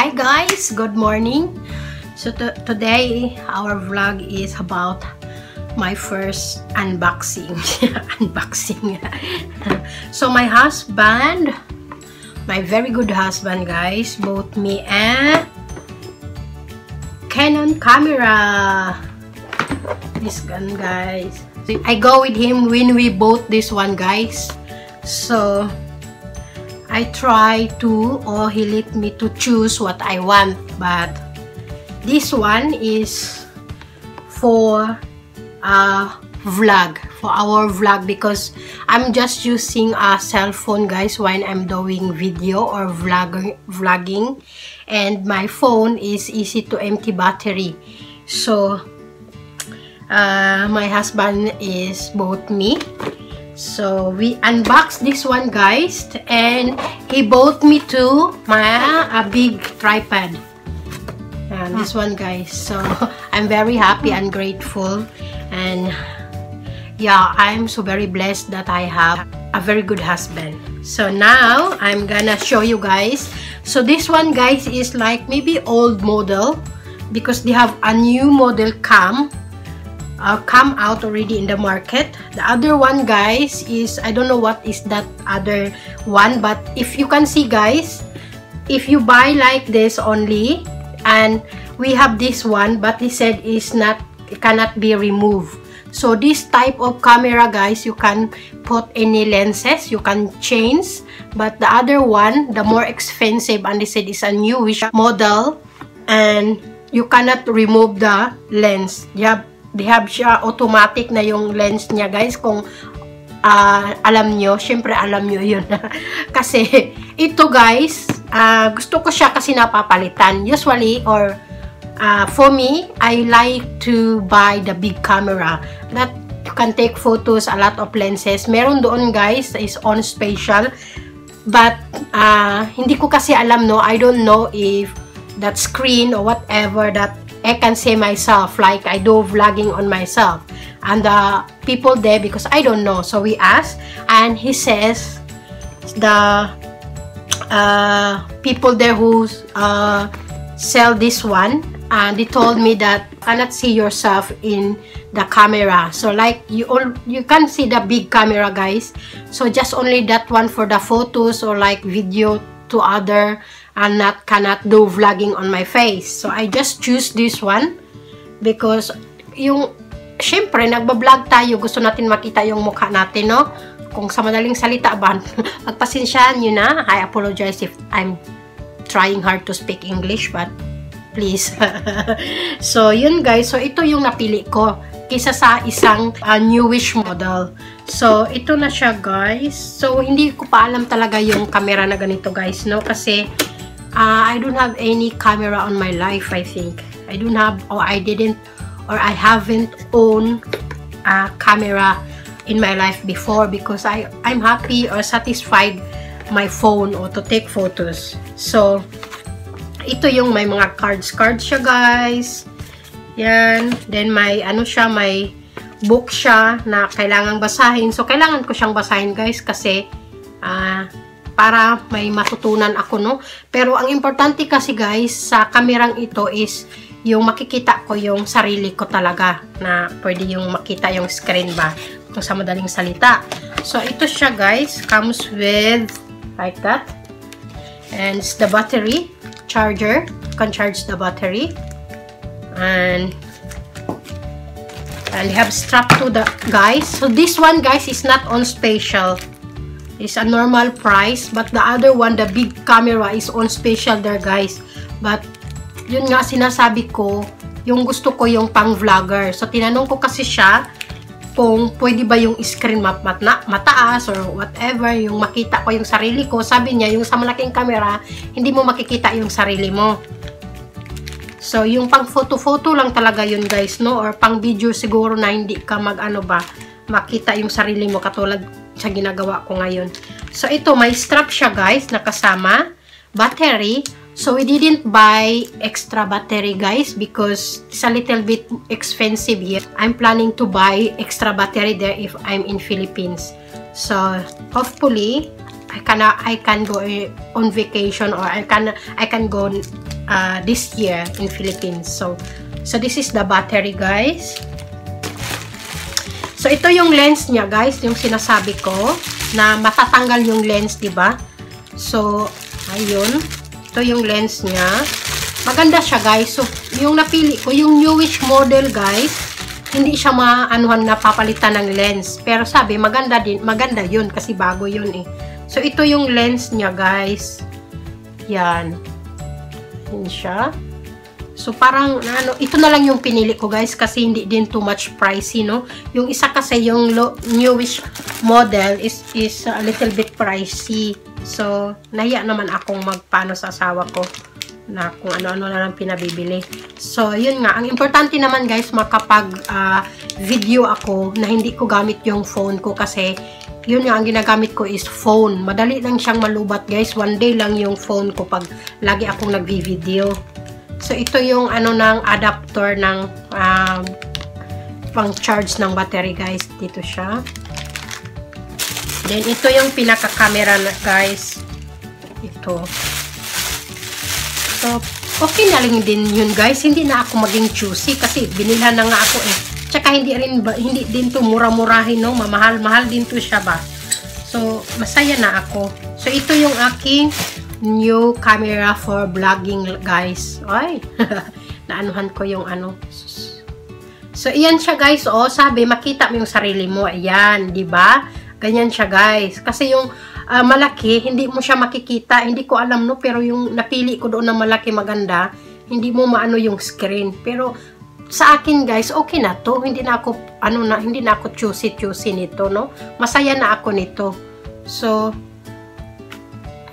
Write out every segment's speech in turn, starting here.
Hi guys, good morning. So today our vlog is about my first unboxing. unboxing. so my husband, my very good husband guys, both me and Canon camera. This gun guys. I go with him when we bought this one guys. So I try to or he let me to choose what I want but this one is for a vlog for our vlog because I'm just using a cell phone guys when I'm doing video or vlog vlogging and my phone is easy to empty battery. So uh, my husband is both me So, we unboxed this one, guys. And he bought me to my a big tripod. And this one, guys. So, I'm very happy and grateful. And, yeah, I'm so very blessed that I have a very good husband. So, now, I'm gonna show you guys. So, this one, guys, is like maybe old model. Because they have a new model cam uh, come out already in the market. The other one, guys, is I don't know what is that other one, but if you can see, guys, if you buy like this only, and we have this one, but he said is not it cannot be removed. So this type of camera, guys, you can put any lenses, you can change. But the other one, the more expensive, and they said is a newish model, and you cannot remove the lens. You have they have siya automatic na yung lens niya guys. Kung uh, alam nyo, syempre alam nyo yun. Kasi ito guys uh, gusto ko siya kasi napapalitan. Usually or uh, for me I like to buy the big camera. That you can take photos a lot of lenses. Meron doon guys is on special. But uh, hindi ko kasi alam no? I don't know if that screen or whatever that I can say myself like I do vlogging on myself. And the people there because I don't know so we asked and he says the uh, people there who uh, sell this one and they told me that cannot see yourself in the camera. So like you all you can see the big camera guys. So just only that one for the photos or like video to other and not cannot do vlogging on my face. So, I just choose this one because yung, syempre, nagbablog tayo, gusto natin makita yung mukha natin, no? Kung sa madaling salita ba, magpasensyahan nyo na. I apologize if I'm trying hard to speak English, but please. so, yun guys. So, ito yung napili ko kisa sa isang uh, newish model. So, ito na siya guys. So, hindi ko pa alam talaga yung camera na ganito guys, no? Kasi, uh, I don't have any camera on my life I think. I don't have or I didn't or I haven't owned a camera in my life before because I I'm happy or satisfied my phone or to take photos. So ito yung may mga cards cards siya guys. Yan. Then may ano siya may book siya na kailangang basahin. So kailangan ko siyang basahin guys kasi ah uh, para may matutunan ako, no? Pero ang importante kasi guys, sa kamerang ito is yung makikita ko yung sarili ko talaga na pwede yung makita yung screen ba kung sa madaling salita. So, ito siya guys. Comes with like that. And it's the battery charger. You can charge the battery. And and have strap to the guys. So, this one guys is not on special is a normal price but the other one the big camera is on special there guys. But yun nga sinasabi ko yung gusto ko yung pang vlogger. So tinanong ko kasi siya kung pwede ba yung screen map mat mataas or whatever yung makita ko yung sarili ko. Sabi niya yung sa malaking camera hindi mo makikita yung sarili mo. So yung pang photo-photo lang talaga yun guys no? Or pang video siguro na hindi ka mag ano ba makita yung sarili mo. Katulad sa ginagawa ko ngayon. So, ito, may strap siya guys, nakasama. Battery. So, we didn't buy extra battery guys because it's a little bit expensive here. I'm planning to buy extra battery there if I'm in Philippines. So, hopefully, I can I can go eh, on vacation or I can I can go uh, this year in Philippines. So, so this is the battery guys. So ito yung lens niya guys, yung sinasabi ko na matatanggal yung lens, 'di ba? So ayun, ito yung lens niya. Maganda siya guys. So yung napili ko, yung newish model guys, hindi siya maanuhan na papalitan ng lens. Pero sabi, maganda din, maganda yun kasi bago yun eh. So ito yung lens niya guys. Yan. Yan siya. So, parang, ano, ito na lang yung pinili ko, guys, kasi hindi din too much pricey, no? Yung isa kasi, yung newish model is, is a little bit pricey. So, nahiya naman akong magpano sa asawa ko na kung ano-ano na lang pinabibili. So, yun nga. Ang importante naman, guys, makapag uh, video ako na hindi ko gamit yung phone ko kasi yun nga, ang ginagamit ko is phone. Madali lang siyang malubat, guys. One day lang yung phone ko pag lagi akong nagvi-video. So, ito yung ano ng adapter ng um, pang-charge ng battery, guys. Dito siya. Then, ito yung pinaka-camera, guys. Ito. So, okay na lang din yun, guys. Hindi na ako maging choosy kasi binilhan na nga ako eh. Tsaka hindi rin hindi din to mura-murahin, no? Mamahal-mahal din to siya ba. So, masaya na ako. So, ito yung aking new camera for vlogging guys. Ay, naanuhan ko yung ano. So, iyan siya guys. Oh, sabi, makita mo yung sarili mo. Ayan, di ba? Ganyan siya guys. Kasi yung uh, malaki, hindi mo siya makikita. Hindi ko alam no, pero yung napili ko doon na malaki maganda, hindi mo maano yung screen. Pero sa akin guys, okay na to. Hindi na ako ano na, hindi na ako choosy choosy nito, no. Masaya na ako nito. So,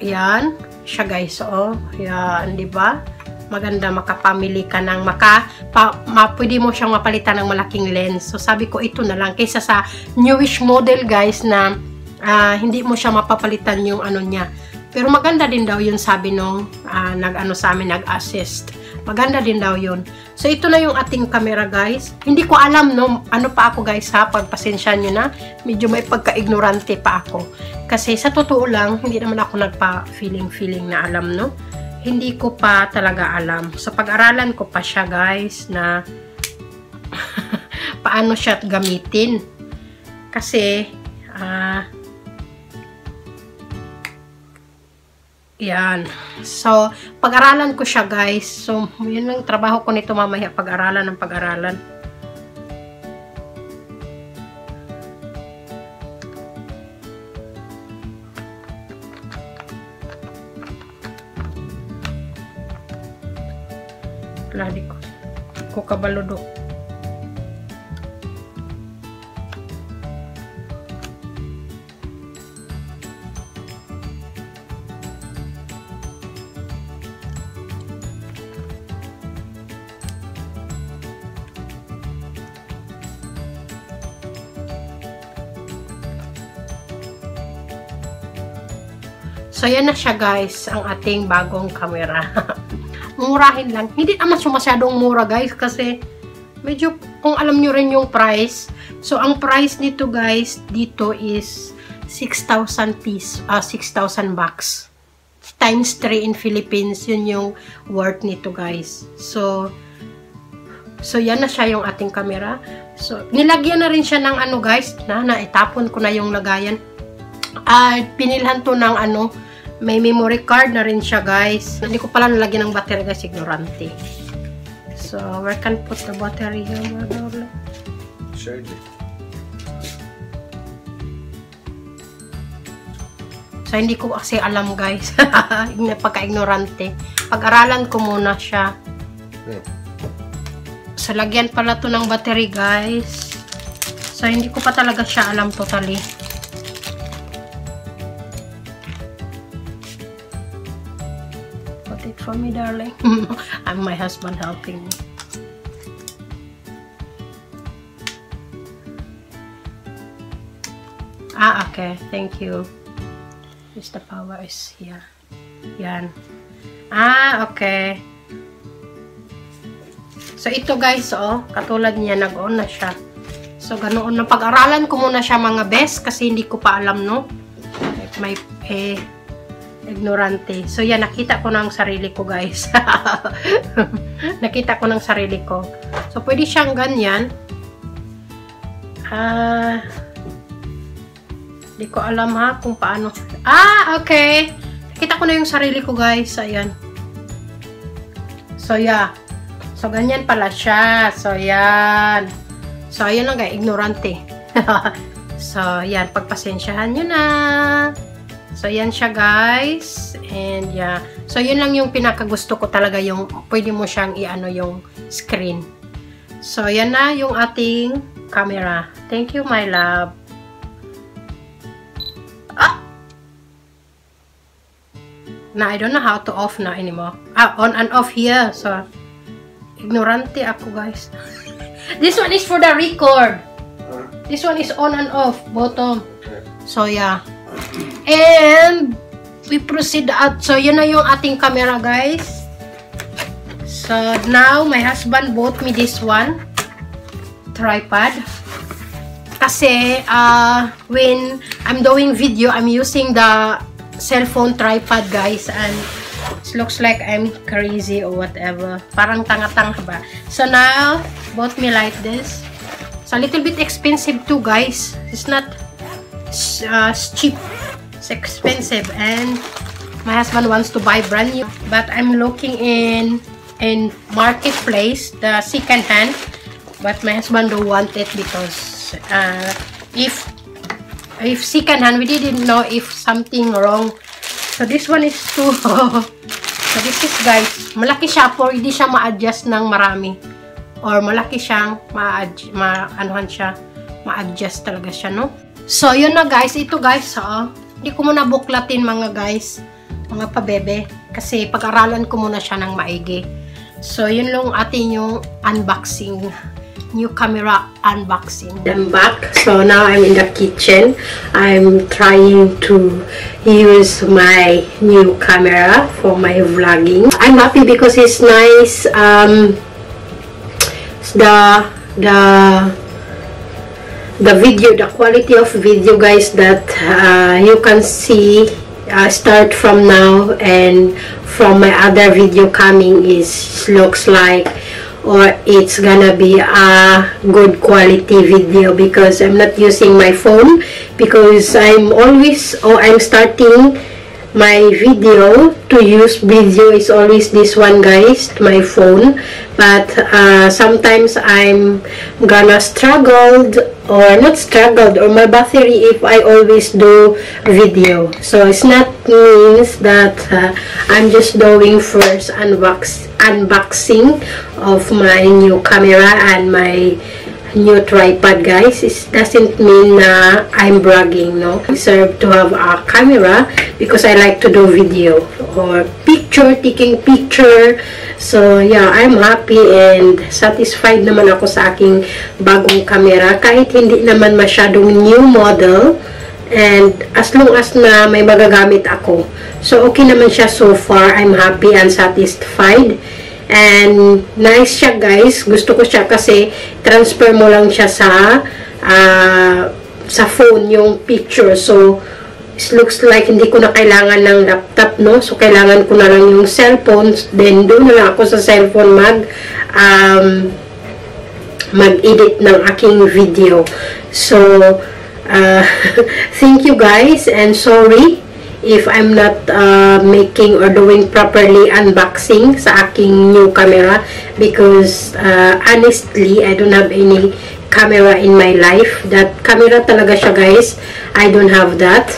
yan siya guys. Oh, yan, di ba? Maganda makapamili ka ng maka, pa, ma, pwede mo siyang mapalitan ng malaking lens. So sabi ko ito na lang kaysa sa newish model guys na uh, hindi mo siya mapapalitan yung ano niya. Pero maganda din daw yun sabi nung uh, nag-ano sa amin, nag-assist. Maganda din daw yun. So, ito na yung ating camera, guys. Hindi ko alam, no, ano pa ako, guys, ha, pagpasensya nyo na. Medyo may pagka-ignorante pa ako. Kasi, sa totoo lang, hindi naman ako nagpa-feeling-feeling na alam, no. Hindi ko pa talaga alam. Sa pag-aralan ko pa siya, guys, na paano siya gamitin. Kasi, ah, uh, Yan. So, pag-aralan ko siya guys. So, yun lang trabaho ko nito mamaya. Pag-aralan ng pag-aralan. Lali ko. Ko kabaludok. So, yan na siya guys, ang ating bagong camera. Murahin lang. Hindi naman sumasyadong mura guys kasi medyo kung alam nyo rin yung price. So, ang price nito guys, dito is 6,000 piece, uh, 6,000 bucks. Times 3 in Philippines, yun yung worth nito guys. So, so yan na siya yung ating camera. So, nilagyan na rin siya ng ano guys, na naitapon ko na yung lagayan. Uh, pinilhan to ng ano, may memory card na rin siya, guys. Hindi ko pala nalagyan ng battery, guys. Ignorante. So, where can put the battery here, mga Sure, So, hindi ko kasi alam, guys. Pagka-ignorante. Pag-aralan ko muna siya. Yeah. So, lagyan pala to ng battery, guys. So, hindi ko pa talaga siya alam totally. For me, darling. I'm my husband helping me. Ah, okay. Thank you. Is the power is here. Yan. Ah, okay. So, ito guys, oh. Katulad niya, nag-on na siya. So, ganoon na. Pag-aralan ko muna siya mga best kasi hindi ko pa alam, no? May, eh, ignorante. So yan, nakita ko ng sarili ko guys. nakita ko ng sarili ko. So pwede siyang ganyan. Ah, hindi ko alam ha kung paano. Ah, okay. Nakita ko na yung sarili ko guys. Ayan. So yeah. So ganyan pala siya. So yan. So ayan lang guys, ignorante. so yan, pagpasensyahan nyo na. So, yan siya guys. And yeah. So, yun lang yung pinakagusto ko talaga yung pwede mo siyang i-ano yung screen. So, yan na yung ating camera. Thank you, my love. Ah! Na, I don't know how to off na anymore. Ah, on and off here. So, ignorante ako guys. This one is for the record. This one is on and off, bottom. So, yeah. And, we proceed out. So, yun na yung ating camera, guys. So, now, my husband bought me this one. Tripod. Kasi, uh, when I'm doing video, I'm using the cellphone tripod, guys. And, it looks like I'm crazy or whatever. Parang tanga-tanga ba. So, now, bought me like this. It's a little bit expensive too, guys. It's not uh, cheap it's expensive and my husband wants to buy brand new. But I'm looking in in marketplace the second hand but my husband don't want it because uh, if if second hand we didn't know if something wrong. So this one is too so this is guys malaki siya for hindi siya ma-adjust ng marami. Or malaki siyang ma-anuhan ma siya ma-adjust talaga siya no So, yun na guys. Ito guys, oh. Hindi ko muna buklatin mga guys. Mga pabebe. Kasi pag-aralan ko muna siya ng maigi. So, yun lang atin yung unboxing. New camera unboxing. I'm back. So, now I'm in the kitchen. I'm trying to use my new camera for my vlogging. I'm happy because it's nice. Um, the, the the video the quality of video guys that uh, you can see uh, start from now and from my other video coming is looks like or it's gonna be a good quality video because I'm not using my phone because I'm always or I'm starting my video to use video is always this one guys my phone. But uh, sometimes I'm gonna struggle or not struggled or my battery if I always do video. So it's not means that uh, I'm just doing first unbox unboxing of my new camera and my new tripod guys. It doesn't mean na I'm bragging no? I deserve to have a camera because I like to do video or picture taking picture. So yeah I'm happy and satisfied naman ako sa aking bagong camera. Kahit hindi naman masyadong new model and as long as na may magagamit ako. So okay naman siya so far. I'm happy and satisfied And, nice siya guys. Gusto ko siya kasi transfer mo lang siya sa uh, sa phone yung picture. So, it looks like hindi ko na kailangan ng laptop, no? So, kailangan ko na lang yung cellphone. Then, doon na lang ako sa cellphone mag um, mag-edit ng aking video. So, uh, thank you guys and sorry if I'm not uh, making or doing properly unboxing sa aking new camera because uh, honestly, I don't have any camera in my life. That camera talaga siya guys. I don't have that.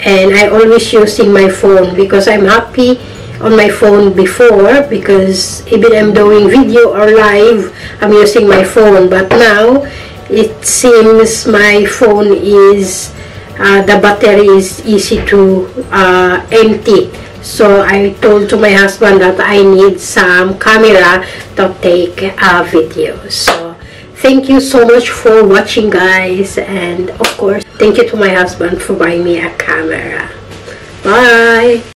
And I always using my phone because I'm happy on my phone before because even I'm doing video or live, I'm using my phone. But now, it seems my phone is uh, the battery is easy to uh, empty. So I told to my husband that I need some camera to take a video. So thank you so much for watching guys and of course thank you to my husband for buying me a camera. Bye!